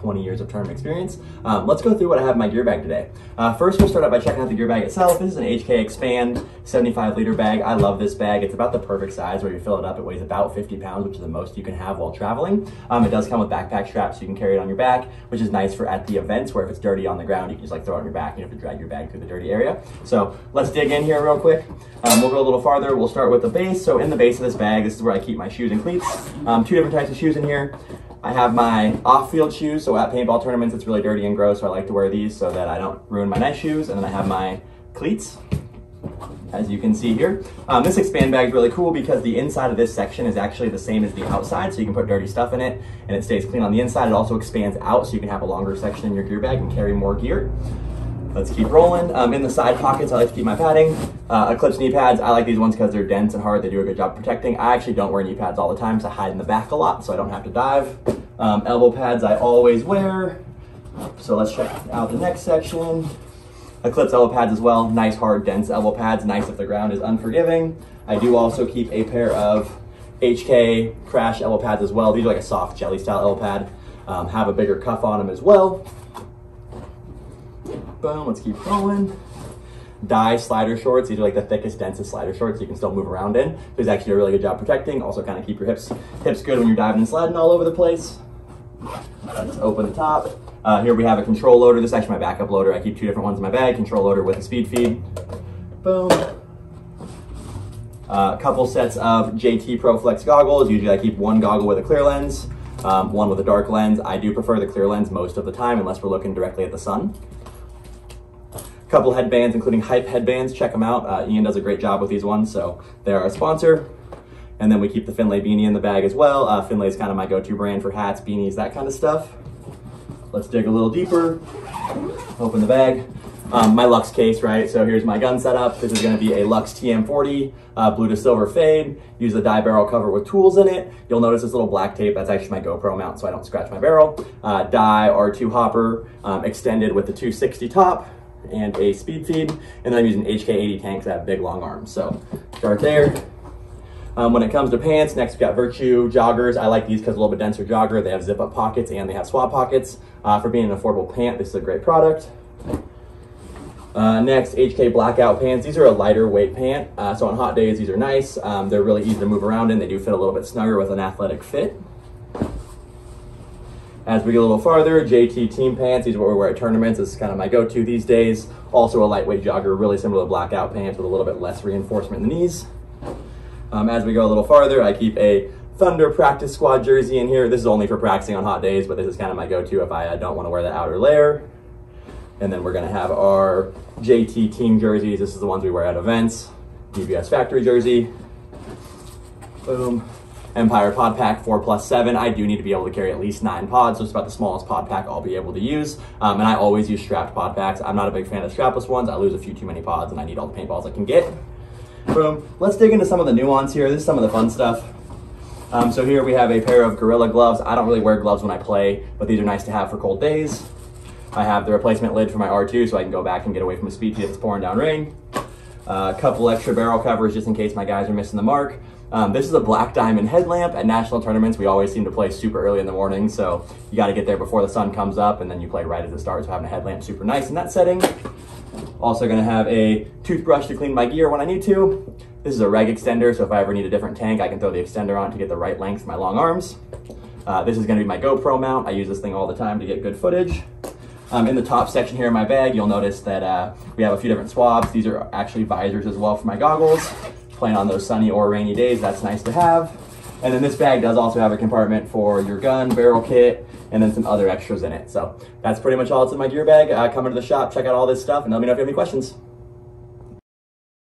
20 years of tournament experience. Um, let's go through what I have in my gear bag today. Uh, first, we'll start out by checking out the gear bag itself. This is an HK Expand 75 liter bag. I love this bag. It's about the perfect size where you fill it up. It weighs about 50 pounds, which is the most you can have while traveling. Um, it does come with backpack straps, so you can carry it on your back, which is nice for at the events where if it's dirty on the ground, you can just like throw it on your back. You don't have to drag your bag through the dirty area. So let's dig in here real quick. Um, we'll go a little farther. We'll start with the base. So in the base of this bag, this is where I keep my shoes and cleats. Um, two different types of shoes in here. I have my off-field shoes, so at paintball tournaments it's really dirty and gross, so I like to wear these so that I don't ruin my nice shoes. And then I have my cleats, as you can see here. Um, this expand bag is really cool because the inside of this section is actually the same as the outside, so you can put dirty stuff in it and it stays clean on the inside. It also expands out so you can have a longer section in your gear bag and carry more gear. Let's keep rolling. Um, in the side pockets, I like to keep my padding. Uh, Eclipse knee pads, I like these ones because they're dense and hard. They do a good job protecting. I actually don't wear knee pads all the time, so I hide in the back a lot so I don't have to dive. Um, elbow pads I always wear. So let's check out the next section. Eclipse elbow pads as well. Nice, hard, dense elbow pads. Nice if the ground is unforgiving. I do also keep a pair of HK Crash elbow pads as well. These are like a soft jelly style elbow pad. Um, have a bigger cuff on them as well. Boom, let's keep going. Dye slider shorts. These are like the thickest, densest slider shorts you can still move around in. There's actually a really good job protecting. Also kind of keep your hips hips good when you're diving and sliding all over the place. Let's open the top. Uh, here we have a control loader. This is actually my backup loader. I keep two different ones in my bag. Control loader with a speed feed. Boom. A uh, couple sets of JT Pro Flex goggles. Usually I keep one goggle with a clear lens, um, one with a dark lens. I do prefer the clear lens most of the time unless we're looking directly at the sun couple headbands, including Hype headbands. Check them out. Uh, Ian does a great job with these ones, so they're our sponsor. And then we keep the Finlay beanie in the bag as well. Uh, Finlay is kind of my go-to brand for hats, beanies, that kind of stuff. Let's dig a little deeper. Open the bag. Um, my Luxe case, right? So here's my gun setup. This is gonna be a Luxe TM40, uh, blue to silver fade. Use a Dye barrel cover with tools in it. You'll notice this little black tape, that's actually my GoPro mount so I don't scratch my barrel. Uh, Dye R2 hopper, um, extended with the 260 top and a speed feed. And then I'm using HK80 tanks that have big long arms. So start there. Um, when it comes to pants, next we've got Virtue joggers. I like these because a little bit denser jogger. They have zip up pockets and they have swap pockets. Uh, for being an affordable pant, this is a great product. Uh, next, HK Blackout pants. These are a lighter weight pant, uh, so on hot days, these are nice. Um, they're really easy to move around in. They do fit a little bit snugger with an athletic fit. As we get a little farther, JT team pants, these are what we wear at tournaments. This is kind of my go-to these days. Also a lightweight jogger, really similar to blackout pants with a little bit less reinforcement in the knees. Um, as we go a little farther, I keep a Thunder practice squad jersey in here. This is only for practicing on hot days, but this is kind of my go-to if I uh, don't want to wear the outer layer. And then we're gonna have our JT team jerseys. This is the ones we wear at events. DBS factory jersey. Boom. Empire Pod Pack 4 plus 7. I do need to be able to carry at least 9 pods, so it's about the smallest pod pack I'll be able to use. Um, and I always use strapped pod packs. I'm not a big fan of strapless ones. I lose a few too many pods and I need all the paintballs I can get. Boom. Let's dig into some of the nuance here. This is some of the fun stuff. Um, so here we have a pair of Gorilla gloves. I don't really wear gloves when I play, but these are nice to have for cold days. I have the replacement lid for my R2 so I can go back and get away from the speed if it's pouring down rain. A uh, couple extra barrel covers just in case my guys are missing the mark. Um, this is a black diamond headlamp. At national tournaments, we always seem to play super early in the morning, so you got to get there before the sun comes up, and then you play right as it starts. So having a headlamp super nice in that setting. Also going to have a toothbrush to clean my gear when I need to. This is a reg extender, so if I ever need a different tank, I can throw the extender on to get the right length for my long arms. Uh, this is going to be my GoPro mount. I use this thing all the time to get good footage. Um, in the top section here in my bag, you'll notice that uh, we have a few different swabs. These are actually visors as well for my goggles playing on those sunny or rainy days, that's nice to have. And then this bag does also have a compartment for your gun, barrel kit, and then some other extras in it. So that's pretty much all that's in my gear bag. Uh, come into the shop, check out all this stuff, and let me know if you have any questions.